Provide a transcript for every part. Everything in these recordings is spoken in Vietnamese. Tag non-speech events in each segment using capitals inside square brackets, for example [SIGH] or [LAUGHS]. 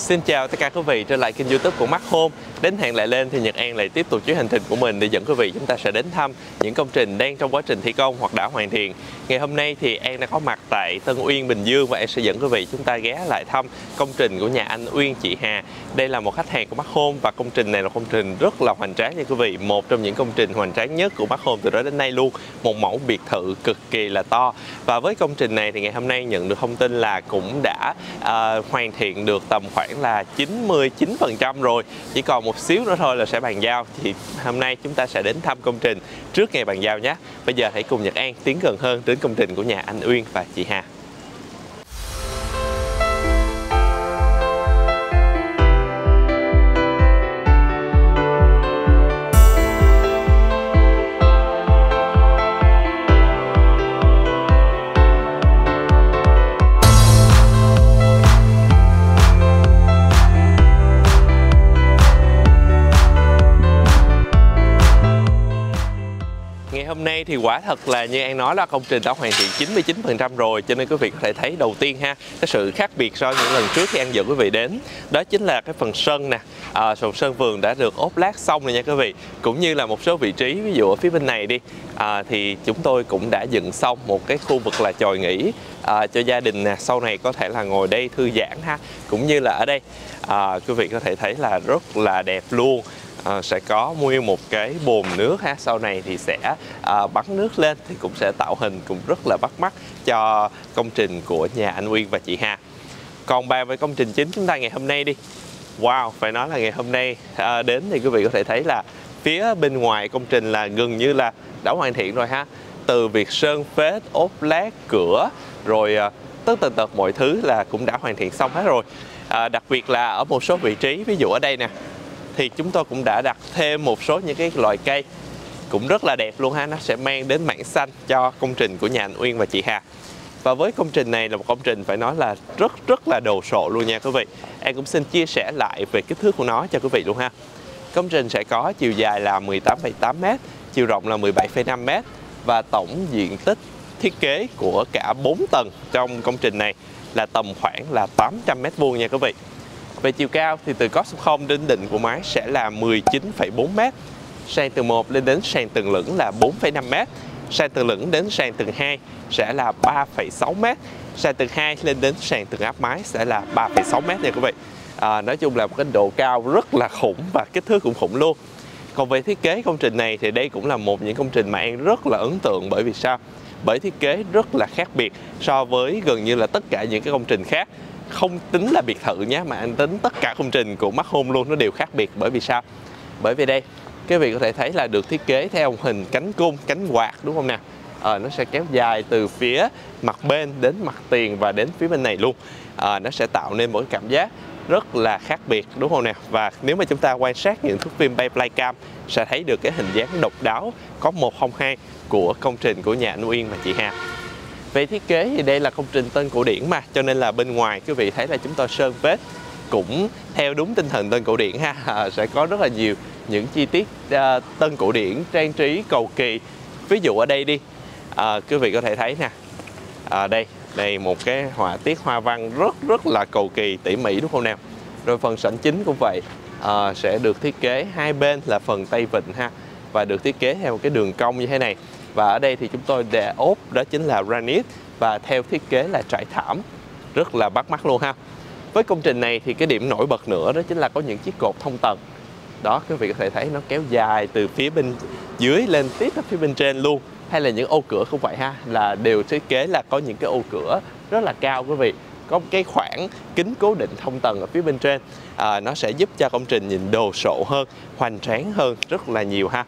Xin chào tất cả quý vị trở lại kênh youtube của Mắt Home. Đến hẹn lại lên thì Nhật An lại tiếp tục chuyến hành trình của mình để dẫn quý vị chúng ta sẽ đến thăm những công trình đang trong quá trình thi công hoặc đã hoàn thiện. Ngày hôm nay thì An đã có mặt tại Tân Uyên, Bình Dương và An sẽ dẫn quý vị chúng ta ghé lại thăm công trình của nhà anh Uyên chị Hà. Đây là một khách hàng của Mắt Home và công trình này là công trình rất là hoành tráng nha quý vị. Một trong những công trình hoành tráng nhất của Mắt Home từ đó đến nay luôn. Một mẫu biệt thự cực kỳ là to. Và với công trình này thì ngày hôm nay nhận được thông tin là cũng đã uh, hoàn thiện được tầm khoảng là 99% rồi. Chỉ còn một xíu nữa thôi là sẽ bàn giao. Thì hôm nay chúng ta sẽ đến thăm công trình trước ngày bàn giao nhé. Bây giờ hãy cùng Nhật An tiến gần hơn đến công trình của nhà anh Uyên và chị Hà. Thì quả thật là như An nói là công trình đã hoàn thiện 99% rồi cho nên quý vị có thể thấy đầu tiên ha cái sự khác biệt so với những lần trước khi An dẫn quý vị đến đó chính là cái phần sân nè à, phần sân vườn đã được ốp lát xong rồi nha quý vị. Cũng như là một số vị trí ví dụ ở phía bên này đi à, thì chúng tôi cũng đã dựng xong một cái khu vực là chòi nghỉ à, cho gia đình nè sau này có thể là ngồi đây thư giãn ha. Cũng như là ở đây à, quý vị có thể thấy là rất là đẹp luôn à, sẽ có nguyên một cái bồn nước ha. Sau này thì sẽ à, bắn nước lên thì cũng sẽ tạo hình cũng rất là bắt mắt cho công trình của nhà anh Nguyên và chị Hà. Còn bàn về công trình chính chúng ta ngày hôm nay đi. Wow, phải nói là ngày hôm nay à, đến thì quý vị có thể thấy là phía bên ngoài công trình là gần như là đã hoàn thiện rồi ha. Từ việc sơn phết, ốp lát, cửa rồi à, tất tần tật mọi thứ là cũng đã hoàn thiện xong hết rồi. À, đặc biệt là ở một số vị trí ví dụ ở đây nè thì chúng tôi cũng đã đặt thêm một số những cái loại cây cũng rất là đẹp luôn ha. Nó sẽ mang đến mảng xanh cho công trình của nhà anh Uyên và chị Hà. Và với công trình này là một công trình phải nói là rất rất là đồ sộ luôn nha quý vị. Em cũng xin chia sẻ lại về kích thước của nó cho quý vị luôn ha. Công trình sẽ có chiều dài là 18,8m chiều rộng là 17,5m và tổng diện tích thiết kế của cả 4 tầng trong công trình này là tầm khoảng là 800m2 nha quý vị về chiều cao thì từ cốt số 0 đến đỉnh của mái sẽ là 19,4m Sàn tầng 1 lên đến sàn tầng lửng là 4,5m Sàn tầng lửng đến sàn tầng 2 sẽ là 3,6m Sàn tầng 2 lên đến sàn tầng áp mái sẽ là 3,6m nha quý vị. À, Nói chung là một cái độ cao rất là khủng và kích thước cũng khủng luôn. Còn về thiết kế công trình này thì đây cũng là một những công trình mà em rất là ấn tượng bởi vì sao? Bởi thiết kế rất là khác biệt so với gần như là tất cả những cái công trình khác không tính là biệt thự nhé mà anh tính tất cả công trình của Mắt Home luôn nó đều khác biệt. Bởi vì sao? Bởi vì đây cái vị có thể thấy là được thiết kế theo hình cánh cung cánh quạt đúng không nào à, ờ, nó sẽ kéo dài từ phía mặt bên đến mặt tiền và đến phía bên này luôn. À, nó sẽ tạo nên một cảm giác rất là khác biệt đúng không nào và nếu mà chúng ta quan sát những thước phim bay flycam sẽ thấy được cái hình dáng độc đáo có 102 của công trình của nhà anh Uyên và chị Hà về thiết kế thì đây là công trình tân cổ điển mà cho nên là bên ngoài quý vị thấy là chúng tôi sơn vết cũng theo đúng tinh thần tân cổ điển ha. [LAUGHS] À, sẽ có rất là nhiều những chi tiết à, uh, tân cổ điển trang trí cầu kỳ. Ví dụ ở đây đi. À, quý vị có thể thấy nè. À, đây đây một cái họa tiết hoa văn rất rất là cầu kỳ tỉ mỉ đúng không nào? Rồi phần sảnh chính cũng vậy. À, sẽ được thiết kế hai bên là phần tay vịnh ha và được thiết kế theo một cái đường cong như thế này và ở đây thì chúng tôi để ốp đó chính là granite và theo thiết kế là trải thảm. Rất là bắt mắt luôn ha. Với công trình này thì cái điểm nổi bật nữa đó chính là có những chiếc cột thông tầng. Đó quý vị có thể thấy nó kéo dài từ phía bên dưới lên tiếp ở phía bên trên luôn. Hay là những ô cửa không vậy ha là đều thiết kế là có những cái ô cửa rất là cao quý vị. Có một cái khoảng kính cố định thông tầng ở phía bên trên. À, nó sẽ giúp cho công trình nhìn đồ sộ hơn hoành tráng hơn rất là nhiều ha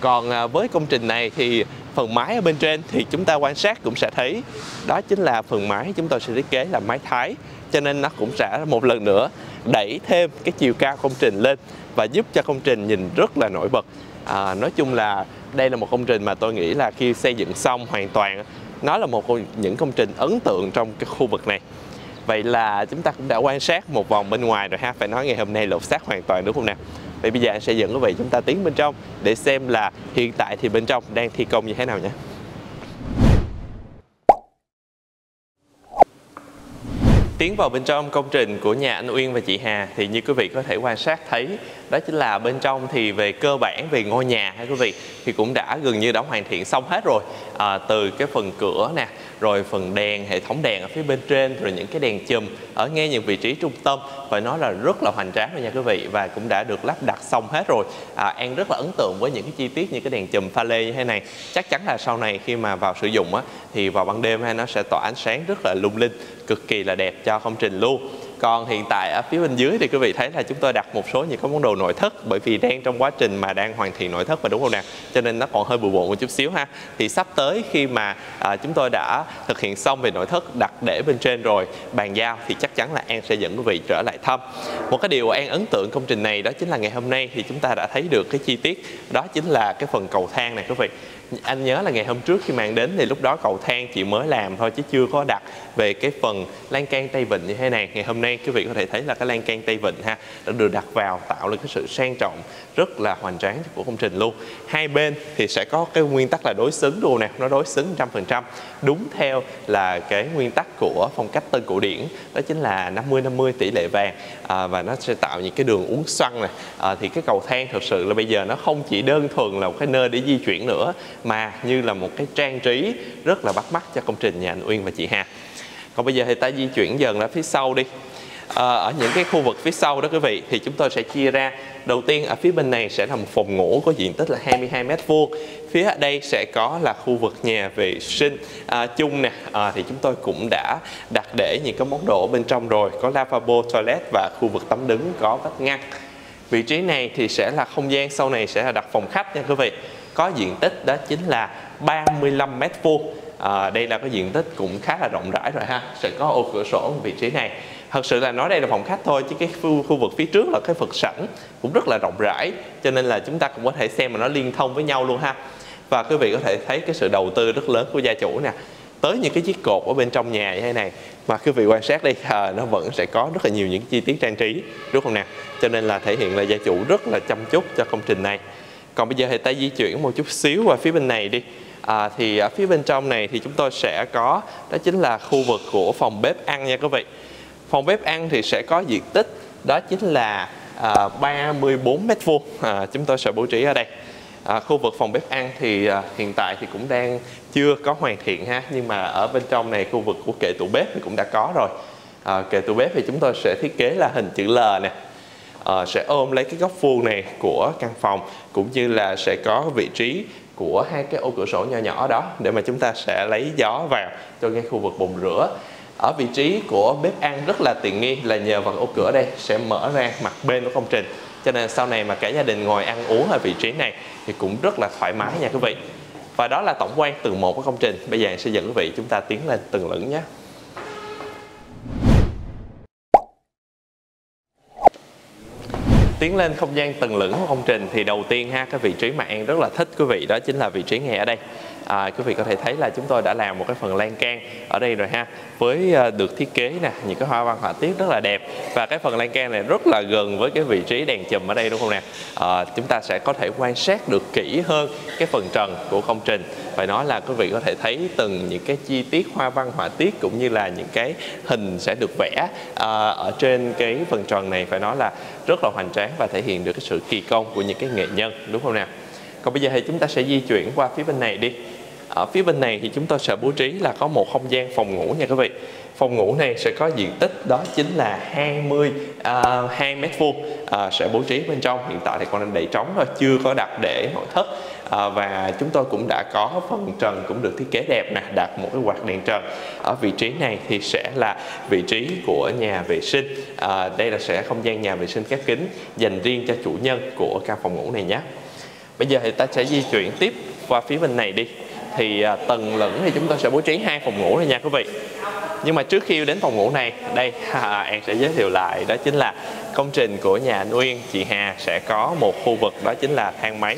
còn à, với công trình này thì phần mái ở bên trên thì chúng ta quan sát cũng sẽ thấy đó chính là phần mái chúng tôi sẽ thiết kế là mái thái cho nên nó cũng sẽ một lần nữa đẩy thêm cái chiều cao công trình lên và giúp cho công trình nhìn rất là nổi bật. À, nói chung là đây là một công trình mà tôi nghĩ là khi xây dựng xong hoàn toàn nó là một những công trình ấn tượng trong cái khu vực này. Vậy là chúng ta cũng đã quan sát một vòng bên ngoài rồi ha. Phải nói ngày hôm nay lột xác hoàn toàn đúng không nào? Vậy bây giờ anh sẽ dẫn quý vị chúng ta tiến bên trong để xem là hiện tại thì bên trong đang thi công như thế nào nhé. Tiến vào bên trong công trình của nhà anh Uyên và chị Hà thì như quý vị có thể quan sát thấy đó chính là bên trong thì về cơ bản về ngôi nhà hay quý vị thì cũng đã gần như đã hoàn thiện xong hết rồi. À, từ cái phần cửa nè rồi phần đèn hệ thống đèn ở phía bên trên rồi những cái đèn chùm ở ngay những vị trí trung tâm. Phải nói là rất là hoành tráng rồi nha quý vị và cũng đã được lắp đặt xong hết rồi. À, An rất là ấn tượng với những cái chi tiết như cái đèn chùm pha lê như thế này. Chắc chắn là sau này khi mà vào sử dụng á thì vào ban đêm hay nó sẽ tỏa ánh sáng rất là lung linh cực kỳ là đẹp cho công trình luôn còn hiện tại ở phía bên dưới thì quý vị thấy là chúng tôi đặt một số những cái món đồ nội thất bởi vì đang trong quá trình mà đang hoàn thiện nội thất mà đúng không nào? cho nên nó còn hơi bừa bộn một chút xíu ha. Thì sắp tới khi mà à, chúng tôi đã thực hiện xong về nội thất đặt để bên trên rồi bàn giao thì chắc chắn là An sẽ dẫn quý vị trở lại thăm. Một cái điều An ấn tượng công trình này đó chính là ngày hôm nay thì chúng ta đã thấy được cái chi tiết. Đó chính là cái phần cầu thang này quý vị. Anh nhớ là ngày hôm trước khi mang đến thì lúc đó cầu thang chỉ mới làm thôi chứ chưa có đặt về cái phần lan can tay vịn như thế này. Ngày hôm nay quý vị có thể thấy là cái lan can tây vịnh ha đã được đặt vào tạo lên cái sự sang trọng rất là hoành tráng của công trình luôn. Hai bên thì sẽ có cái nguyên tắc là đối xứng luôn nè nó đối xứng trăm phần trăm. Đúng theo là cái nguyên tắc của phong cách tân cổ điển đó chính là 50 50 tỷ lệ vàng. À, và nó sẽ tạo những cái đường uốn xoăn này à, thì cái cầu thang thực sự là bây giờ nó không chỉ đơn thuần là một cái nơi để di chuyển nữa mà như là một cái trang trí rất là bắt mắt cho công trình nhà anh Uyên và chị Hà. Còn bây giờ thì ta di chuyển dần ra phía sau đi à, ở những cái khu vực phía sau đó quý vị thì chúng tôi sẽ chia ra. Đầu tiên ở phía bên này sẽ là một phòng ngủ có diện tích là 22 mét vuông. Phía ở đây sẽ có là khu vực nhà vệ sinh. À, chung nè à, thì chúng tôi cũng đã đặt để những cái món đồ bên trong rồi. Có lavabo toilet và khu vực tắm đứng có vách ngăn. Vị trí này thì sẽ là không gian sau này sẽ là đặt phòng khách nha quý vị. Có diện tích đó chính là 35 mét vuông. À, đây là cái diện tích cũng khá là rộng rãi rồi ha. Sẽ có ô cửa sổ vị trí này thật sự là nói đây là phòng khách thôi chứ cái khu, khu vực phía trước là cái phật sẵn cũng rất là rộng rãi cho nên là chúng ta cũng có thể xem mà nó liên thông với nhau luôn ha. Và quý vị có thể thấy cái sự đầu tư rất lớn của gia chủ nè tới những cái chiếc cột ở bên trong nhà như thế này. Mà quý vị quan sát đi à, nó vẫn sẽ có rất là nhiều những chi tiết trang trí đúng không nè? Cho nên là thể hiện là gia chủ rất là chăm chút cho công trình này. Còn bây giờ thì ta di chuyển một chút xíu qua phía bên này đi. À, thì ở phía bên trong này thì chúng tôi sẽ có đó chính là khu vực của phòng bếp ăn nha quý vị phòng bếp ăn thì sẽ có diện tích đó chính là à, 34 mét vuông. À, chúng tôi sẽ bố trí ở đây. À, khu vực phòng bếp ăn thì à, hiện tại thì cũng đang chưa có hoàn thiện ha nhưng mà ở bên trong này khu vực của kệ tủ bếp thì cũng đã có rồi. À, kệ tủ bếp thì chúng tôi sẽ thiết kế là hình chữ L nè. À, sẽ ôm lấy cái góc vuông này của căn phòng cũng như là sẽ có vị trí của hai cái ô cửa sổ nhỏ nhỏ đó để mà chúng ta sẽ lấy gió vào cho ngay khu vực bồn rửa ở vị trí của bếp ăn rất là tiện nghi là nhờ vào ô cửa đây, sẽ mở ra mặt bên của công trình. Cho nên sau này mà cả gia đình ngồi ăn uống ở vị trí này thì cũng rất là thoải mái nha quý vị. Và đó là tổng quan tầng một của công trình. Bây giờ sẽ dẫn quý vị chúng ta tiến lên tầng lửng nhé. Tiến lên không gian tầng lửng của công trình thì đầu tiên ha, cái vị trí mà An rất là thích quý vị đó chính là vị trí ngay ở đây à, quý vị có thể thấy là chúng tôi đã làm một cái phần lan can ở đây rồi ha với ờ, được thiết kế nè những cái hoa văn họa tiết rất là đẹp. Và cái phần lan can này rất là gần với cái vị trí đèn chùm ở đây đúng không nè? À, chúng ta sẽ có thể quan sát được kỹ hơn cái phần trần của công trình. Phải nói là quý vị có thể thấy từng những cái chi tiết hoa văn họa tiết cũng như là những cái hình sẽ được vẽ à, ở trên cái phần trần này phải nói là rất là hoành tráng và thể hiện được cái sự kỳ công của những cái nghệ nhân đúng không nào còn bây giờ thì chúng ta sẽ di chuyển qua phía bên này đi ở phía bên này thì chúng tôi sẽ bố trí là có một không gian phòng ngủ nha quý vị. Phòng ngủ này sẽ có diện tích đó chính là 20 uh, 2 mét vuông. Uh, sẽ bố trí bên trong. Hiện tại thì còn đang đầy trống thôi chưa có đặt để nội thất. Uh, và chúng tôi cũng đã có phần trần cũng được thiết kế đẹp nè đặt một cái quạt đèn trần. Ở vị trí này thì sẽ là vị trí của nhà vệ sinh. Uh, đây là sẽ không gian nhà vệ sinh khép kính dành riêng cho chủ nhân của căn phòng ngủ này nhé. Bây giờ thì ta sẽ di chuyển tiếp qua phía bên này đi thì à, tầng lửng thì chúng tôi sẽ bố trí hai phòng ngủ này nha quý vị. Nhưng mà trước khi đến phòng ngủ này đây [LAUGHS] à, sẽ giới thiệu lại đó chính là công trình của nhà anh Uyên chị Hà sẽ có một khu vực đó chính là thang máy.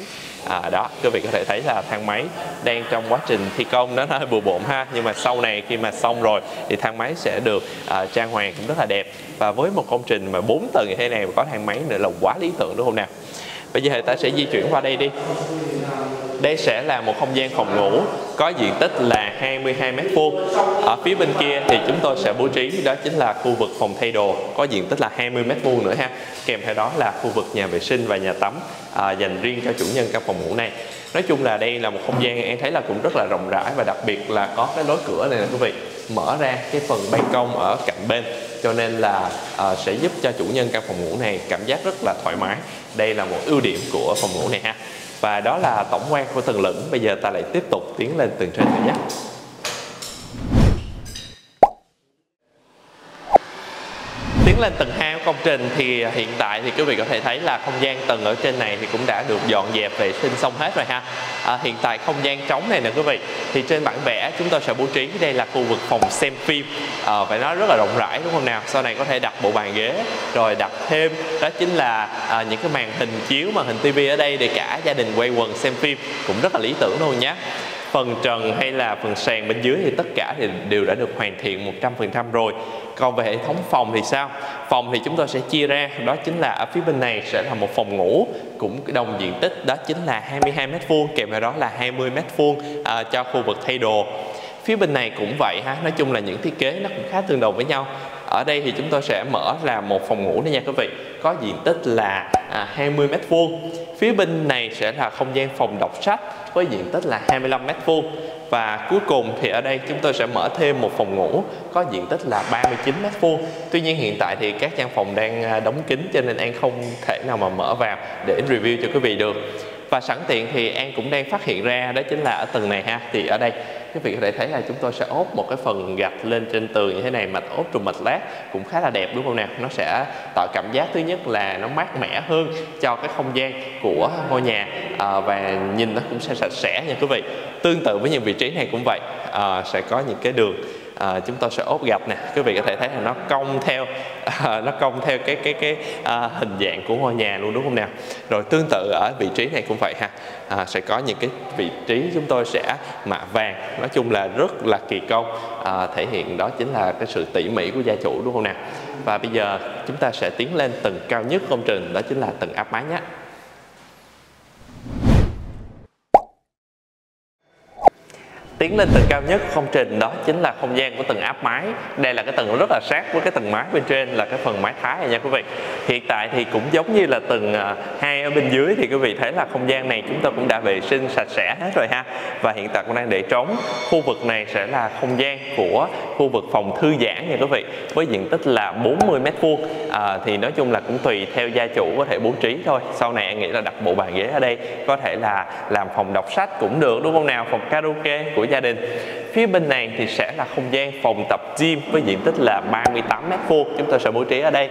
À, đó quý vị có thể thấy là thang máy đang trong quá trình thi công nó hơi bừa bộn ha. Nhưng mà sau này khi mà xong rồi thì thang máy sẽ được à, trang hoàng cũng rất là đẹp. Và với một công trình mà 4 tầng như thế này mà có thang máy nữa là quá lý tưởng đúng không nào? Bây giờ ta sẽ di chuyển qua đây đi đây sẽ là một không gian phòng ngủ có diện tích là 22 mét vuông. ở phía bên kia thì chúng tôi sẽ bố trí đó chính là khu vực phòng thay đồ có diện tích là 20 mét vuông nữa ha. Kèm theo đó là khu vực nhà vệ sinh và nhà tắm à, dành riêng cho chủ nhân căn phòng ngủ này. Nói chung là đây là một không gian em thấy là cũng rất là rộng rãi và đặc biệt là có cái lối cửa này nè quý vị. Mở ra cái phần ban công ở cạnh bên cho nên là uh, sẽ giúp cho chủ nhân căn phòng ngủ này cảm giác rất là thoải mái. Đây là một ưu điểm của phòng ngủ này ha và đó là tổng quan của từng lĩnh. Bây giờ ta lại tiếp tục tiến lên tầng trên nữa nhé. Lên tầng 2 của công trình thì à, hiện tại thì quý vị có thể thấy là không gian tầng ở trên này thì cũng đã được dọn dẹp vệ sinh xong hết rồi ha. À, hiện tại không gian trống này nè quý vị thì trên bản vẽ chúng tôi sẽ bố trí đây là khu vực phòng xem phim. Ờ, à, phải nói rất là rộng rãi đúng không nào? Sau này có thể đặt bộ bàn ghế rồi đặt thêm đó chính là à, những cái màn hình chiếu màn hình tivi ở đây để cả gia đình quay quần xem phim. Cũng rất là lý tưởng luôn nhé phần trần hay là phần sàn bên dưới thì tất cả thì đều đã được hoàn thiện 100% rồi. Còn về hệ thống phòng thì sao? Phòng thì chúng tôi sẽ chia ra đó chính là ở phía bên này sẽ là một phòng ngủ cũng đồng diện tích đó chính là 22 m vuông kèm theo đó là 20 m vuông à, cho khu vực thay đồ. Phía bên này cũng vậy ha nói chung là những thiết kế nó cũng khá tương đồng với nhau ở đây thì chúng tôi sẽ mở là một phòng ngủ đây nha quý vị. Có diện tích là à, 20 mét vuông. Phía bên này sẽ là không gian phòng đọc sách với diện tích là 25 mét vuông. Và cuối cùng thì ở đây chúng tôi sẽ mở thêm một phòng ngủ có diện tích là 39 mét vuông. Tuy nhiên hiện tại thì các căn phòng đang à, đóng kín cho nên An không thể nào mà mở vào để review cho quý vị được. Và sẵn tiện thì An cũng đang phát hiện ra đó chính là ở tầng này ha. Thì ở đây quý vị có thể thấy là chúng tôi sẽ ốp một cái phần gạch lên trên tường như thế này mạch ốp trùng mạch lát cũng khá là đẹp đúng không nào? Nó sẽ tạo cảm giác thứ nhất là nó mát mẻ hơn cho cái không gian của ngôi nhà. À, và nhìn nó cũng sẽ sạch sẽ nha quý vị. Tương tự với những vị trí này cũng vậy à, sẽ có những cái đường à, chúng tôi sẽ ốp gạch nè. Quý vị có thể thấy là nó cong theo à, [LAUGHS] nó cong theo cái cái cái à, hình dạng của ngôi nhà luôn đúng không nào? Rồi tương tự ở vị trí này cũng vậy ha. À, sẽ có những cái vị trí chúng tôi sẽ mạ vàng. Nói chung là rất là kỳ công. À, thể hiện đó chính là cái sự tỉ mỉ của gia chủ đúng không nào? Và bây giờ chúng ta sẽ tiến lên tầng cao nhất công trình đó chính là tầng áp mái nhé tiến lên tầng cao nhất của công trình đó chính là không gian của tầng áp mái đây là cái tầng rất là sát với cái tầng mái bên trên, là cái phần mái thái này nha quý vị. Hiện tại thì cũng giống như là tầng à, hai ở bên dưới thì quý vị thấy là không gian này chúng ta cũng đã vệ sinh sạch sẽ hết rồi ha. Và hiện tại cũng đang để trống. Khu vực này sẽ là không gian của khu vực phòng thư giãn nha quý vị với diện tích là 40 mét vuông. À, thì nói chung là cũng tùy theo gia chủ có thể bố trí thôi. Sau này anh nghĩ là đặt bộ bàn ghế ở đây có thể là làm phòng đọc sách cũng được đúng không nào? Phòng karaoke của gia đình phía bên này thì sẽ là không gian phòng tập gym với diện tích là 38 mét vuông. Chúng tôi sẽ bố trí ở đây.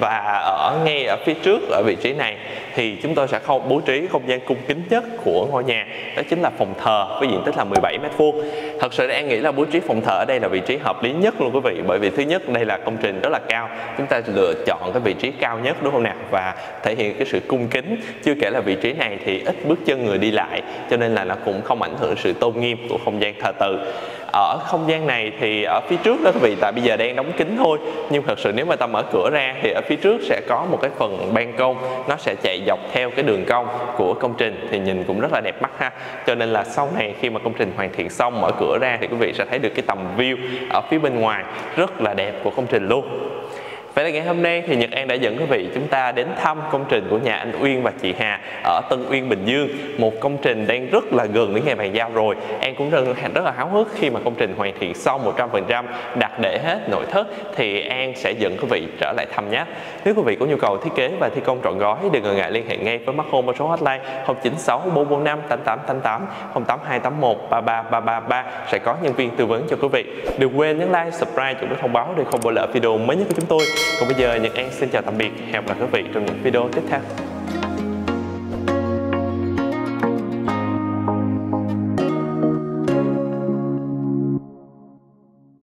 Và ở ngay ở phía trước, ở vị trí này, thì chúng tôi sẽ không, bố trí không gian cung kính nhất của ngôi nhà. Đó chính là phòng thờ với diện tích là 17 mét vuông. Thật sự đang nghĩ là bố trí phòng thờ ở đây là vị trí hợp lý nhất luôn quý vị. Bởi vì thứ nhất, đây là công trình rất là cao. Chúng ta lựa chọn cái vị trí cao nhất, đúng không nào và thể hiện cái sự cung kính. Chưa kể là vị trí này thì ít bước chân người đi lại, cho nên là nó cũng không ảnh hưởng sự tôn nghiêm của không gian thờ tự ở không gian này thì ở phía trước đó quý vị, tại bây giờ đang đóng kín thôi. Nhưng thật sự nếu mà ta mở cửa ra thì ở phía trước sẽ có một cái phần ban công. Nó sẽ chạy dọc theo cái đường cong của công trình thì nhìn cũng rất là đẹp mắt ha. Cho nên là sau này khi mà công trình hoàn thiện xong, mở cửa ra thì quý vị sẽ thấy được cái tầm view ở phía bên ngoài rất là đẹp của công trình luôn. Vậy là ngày hôm nay thì Nhật An đã dẫn quý vị chúng ta đến thăm công trình của nhà anh Uyên và chị Hà ở Tân Uyên Bình Dương. Một công trình đang rất là gần đến ngày bàn giao rồi. An cũng rất, rất là háo hức khi mà công trình hoàn thiện xong 100% đặt để hết nội thất thì An sẽ dẫn quý vị trở lại thăm nhé. Nếu quý vị có nhu cầu thiết kế và thi công trọn gói đừng ngần ngại liên hệ ngay với Mắt Home số hotline 096 445 8888 08281 33333 sẽ có nhân viên tư vấn cho quý vị. Đừng quên nhấn like subscribe chuông thông báo để không bỏ lỡ video mới nhất của chúng tôi còn bây giờ Nhật An xin chào tạm biệt. Hẹn gặp lại quý vị trong những video tiếp theo.